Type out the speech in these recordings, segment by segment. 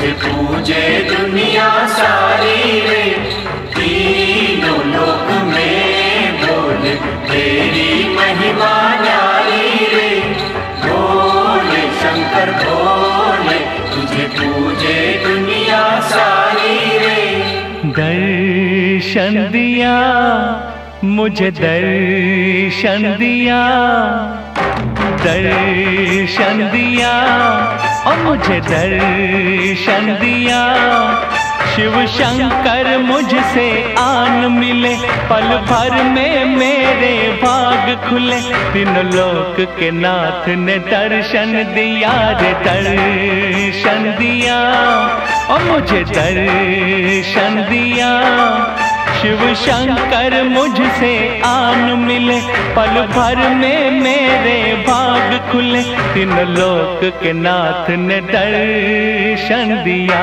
तुझे पूजे दुनिया सारी रे। तीनों लोक में बोल तेरी महिमा न्यारी रे। बोल शंकर बोल तुझे पूजे दुनिया सारी रे। दर्शन दिया मुझे दर्शन दिया। दर्शन दिया और मुझे दर्शन दिया। शिव शंकर मुझसे आन मिले, पल भर में मेरे भाग खुले। तीन लोक के नाथ ने दर्शन दिया रे, दर्शन दिया। और मुझे दर्शन दिया। शिव शंकर मुझसे मिले पल भर में मेरे भाग खुले। तीन लोक के नाथ ने दर्शन दिया।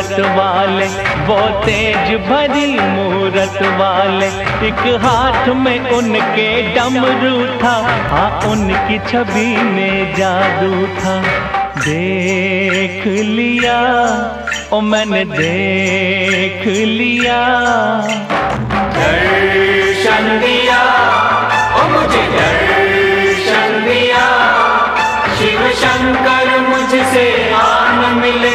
सूरत वाले, वो तेज भरी मूरत वाले। एक हाथ में उनके डमरू था हाँ उनकी छवि में जादू था। देख लिया, ओ मैंने देख लिया। दर्शन दिया, ओ मुझे दर्शन दिया। शिव शंकर मुझसे आन मिले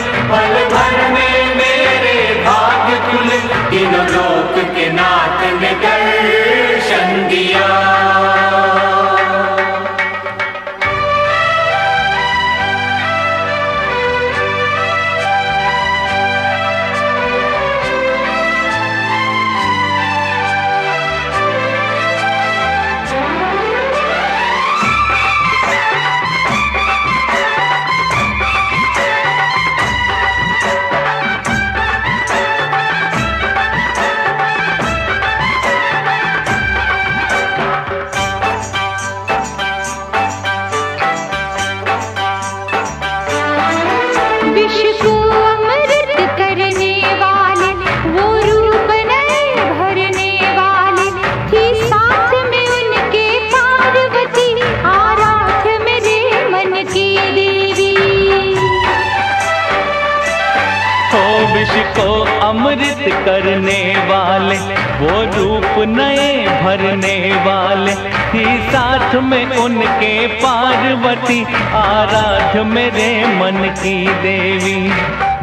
अमृत करने वाले, वो रूप नए भरने वाले। थी साथ में उनके पार्वती आराध मेरे मन की देवी।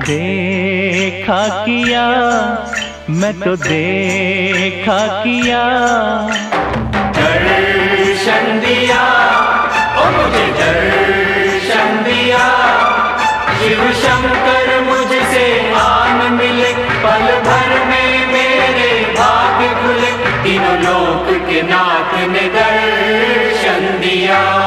देखा किया, मैं तो देखा किया। दर्शन दिया ओ मुझे दर्शन दिया। शिव शंकर के नाथ ने दर्शन दिया।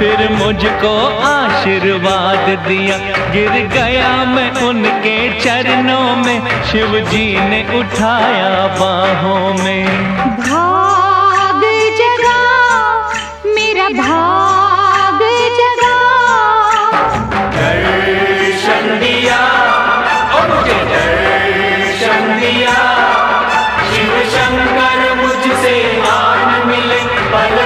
फिर मुझको आशीर्वाद दिया। गिर गया मैं उनके चरणों में। शिव जी ने उठाया बाहों में। भाग जगा मेरा भाग जगा। दर्शन दिया शिव शंकर मुझसे आन मिले पल